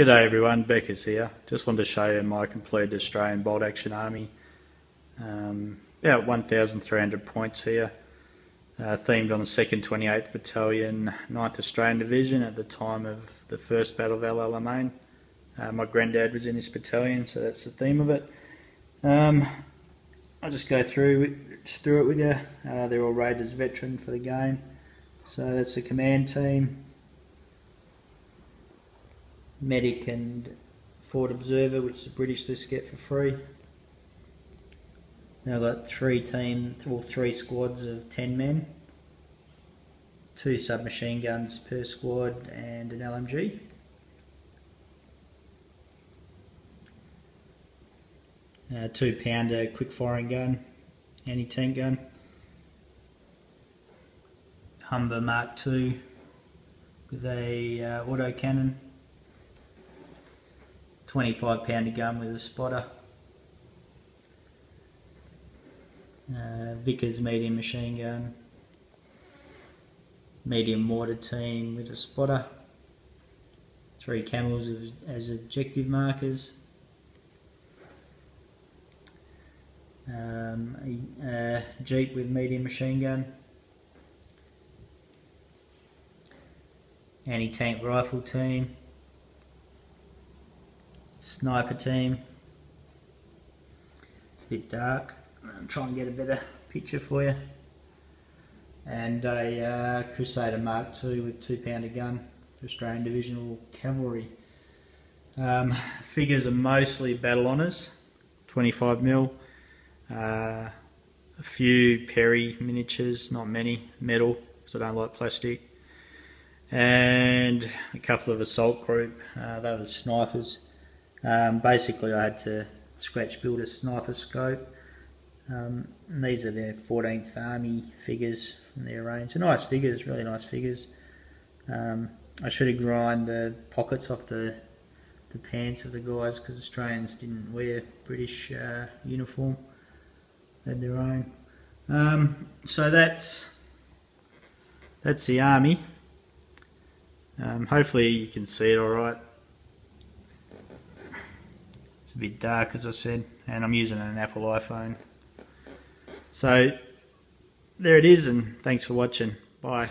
G'day everyone, Becca's here. Just wanted to show you my completed Australian Bolt Action Army. Um, about 1,300 points here. Uh, themed on the 2nd 28th Battalion, 9th Australian Division at the time of the first Battle of El Alamein. Uh, my granddad was in this battalion, so that's the theme of it. Um, I'll just go through, through it with you. Uh, they're all as veteran for the game. So that's the command team, medic and forward observer, which the British just get for free. Now I've got three team, well three squads of ten men, two submachine guns per squad, and an LMG. Uh, two pounder quick firing gun, anti tank gun. Humber Mark II with a uh, auto cannon 25 pounder gun with a spotter. Uh, Vickers medium machine gun. Medium mortar team with a spotter. Three camels as objective markers. Um, a, a Jeep with medium machine gun. Anti-tank rifle team sniper team. It's a bit dark. I'm trying to get a better picture for you. And a uh, Crusader Mark II with two pounder gun for Australian Divisional Cavalry. Um, figures are mostly battle honours, 25 mil. Uh, a few Perry miniatures, not many, metal, because I don't like plastic. And a couple of assault group, uh, they were the snipers. Um, basically, I had to scratch build a sniper scope. Um, these are their 14th Army figures from their range. They're nice figures, really nice figures. Um, I should have grind the pockets off the the pants of the guys because Australians didn't wear British uh, uniform. They had their own. Um, so that's that's the army. Um, hopefully you can see it all right. It's a bit dark as I said and I'm using an Apple iPhone. So there it is and thanks for watching. Bye.